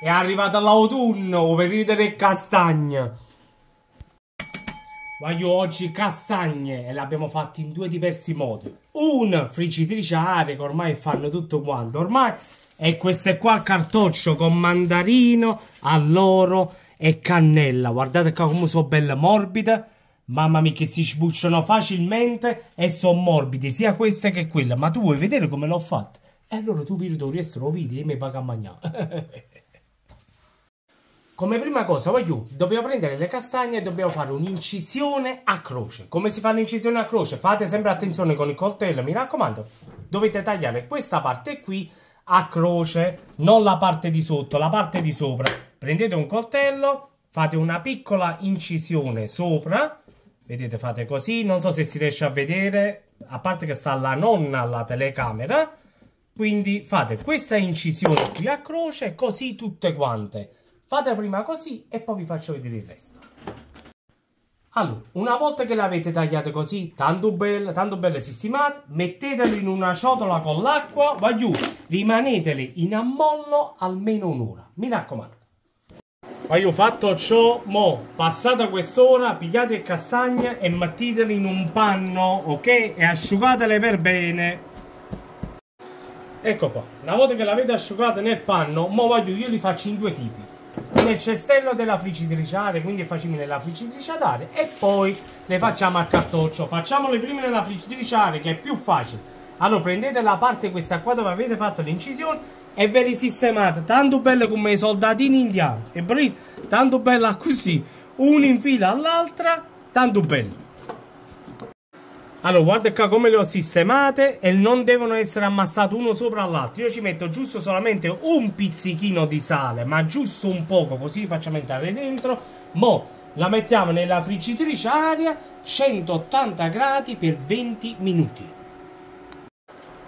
È arrivato l'autunno, periodo del castagno. Voglio oggi castagne e le abbiamo fatte in due diversi modi. Una friggitrice a aria che ormai fanno tutto quanto. Ormai e queste qua al cartoccio con mandarino, alloro e cannella. Guardate qua come sono belle morbide. Mamma mia che si sbucciano facilmente e sono morbidi sia queste che quelle. Ma tu vuoi vedere come l'ho fatta? E allora tu vedi dovresti lo vedi e mi paga a mangiare. Come prima cosa, voglio, dobbiamo prendere le castagne e dobbiamo fare un'incisione a croce. Come si fa l'incisione a croce? Fate sempre attenzione con il coltello, mi raccomando. Dovete tagliare questa parte qui a croce, non la parte di sotto, la parte di sopra. Prendete un coltello, fate una piccola incisione sopra. Vedete, fate così. Non so se si riesce a vedere, a parte che sta la nonna alla telecamera. Quindi fate questa incisione qui a croce, così tutte quante. Fate prima così e poi vi faccio vedere il resto. Allora, una volta che le avete tagliate così, tanto belle, tanto belle sistemate, mettetele in una ciotola con l'acqua, va giù, rimanetele in ammollo almeno un'ora. Mi raccomando. Ma io fatto ciò, mo, passata quest'ora, pigliate le castagne e mettetele in un panno, ok? E asciugatele per bene. Ecco qua, una volta che l'avete asciugate nel panno, mo voglio io li faccio in due tipi nel cestello della friggitrice quindi facciamo nella friggitrice e poi le facciamo al cartoccio. Facciamole prima nella friggitrice che è più facile. Allora prendete la parte questa qua dove avete fatto l'incisione e ve li sistemate tanto belle come i soldatini indiani. E poi tanto bella così, una in fila all'altra, tanto belle. Allora, guarda qua come le ho sistemate e non devono essere ammassate uno sopra l'altro. Io ci metto giusto solamente un pizzichino di sale, ma giusto un poco, così facciamo entrare dentro. Mo' la mettiamo nella friggitrice a aria 180 gradi per 20 minuti.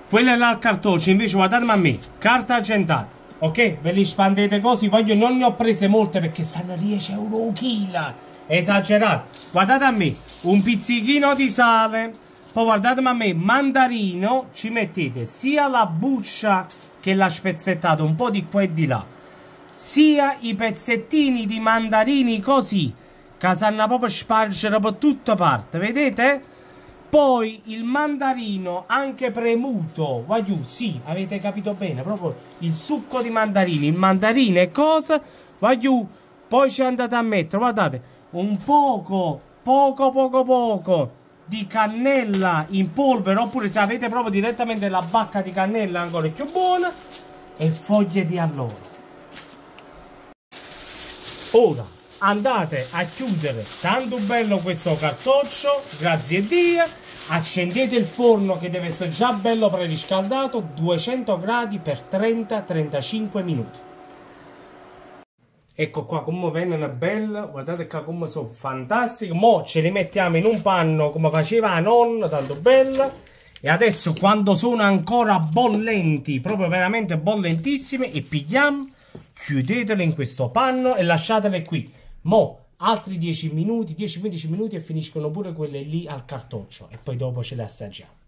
Quella è là al cartoccio, invece guardatemi a me, carta argentata. Ok, ve li spandete così, voglio non ne ho prese molte perché stanno 10 euro un chilo esagerato. Guardate a me, un pizzichino di sale. Poi guardate a me, mandarino, ci mettete sia la buccia che l'ha spezzettato un po' di qua e di là, sia i pezzettini di mandarini così, che sanno proprio spargere per tutte parti, vedete? Poi il mandarino anche premuto, va giù, sì, avete capito bene, proprio il succo di mandarini, il mandarino e cosa, va giù, poi ci andate a mettere, guardate, un poco, poco, poco, poco di cannella in polvere oppure se avete proprio direttamente la bacca di cannella ancora più buona e foglie di alloro. Ora andate a chiudere tanto bello questo cartoccio, grazie a Dio. Accendete il forno che deve essere già bello preriscaldato, 200 gradi per 30-35 minuti. Ecco qua come vengono belle, guardate qua come sono fantastiche. Mo ce li mettiamo in un panno come faceva la nonna, tanto bella. E adesso quando sono ancora bollenti, proprio veramente bollentissime, e pigliamo, chiudetele in questo panno e lasciatele qui. Mo altri 10 minuti, 10-15 minuti e finiscono pure quelle lì al cartoccio. E poi dopo ce le assaggiamo.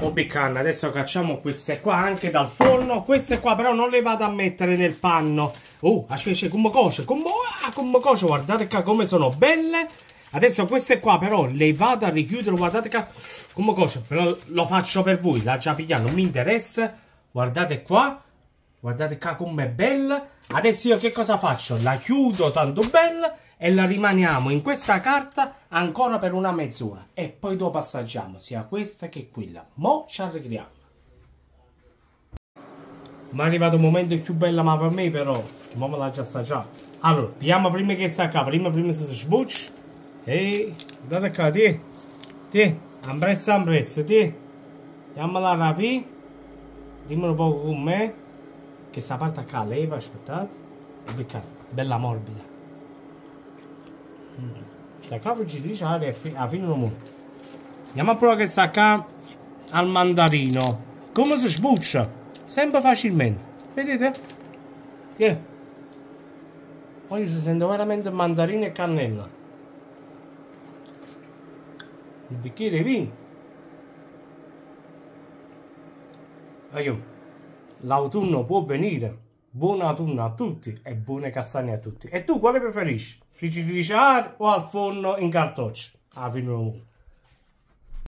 Oh biccanna, adesso cacciamo queste qua anche dal forno. Queste qua però non le vado a mettere nel panno. Oh, aspetta, come coce, come, ah, come coce, guardate qua come sono belle. Adesso queste qua però le vado a richiudere, guardate qua come coce, però lo faccio per voi, la già pigliare, non mi interessa. Guardate qua, guardate qua come è bella. Adesso io che cosa faccio? La chiudo tanto bella e la rimaniamo in questa carta ancora per una mezz'ora e poi dopo assaggiamo sia questa che quella. Mo ci arregliamo. Ma è arrivato un momento più bello ma per me però, che mo me l'ha già assaggiato. Allora, pigliamo prima che sta qua, prima prima si sbuccia. E guardate qua, ti. Ti, ambressa ambressa, ti. Andiamola rapi. Dimmi un po' con me. Che sta parte qua leva, aspettate. Bella morbida. Da qua friggitrice aria alla fine non muore. Andiamo a provare che sta qua al mandarino. Come si sbuccia? Sempre facilmente. Vedete? Yeah. Poi si sente veramente mandarino e cannella. Il bicchiere di vino. L'autunno può venire. buon autunno a tutti e buone castagne a tutti. E tu quale preferisci? Friggitrice a o al forno in cartoccio? Ah, fino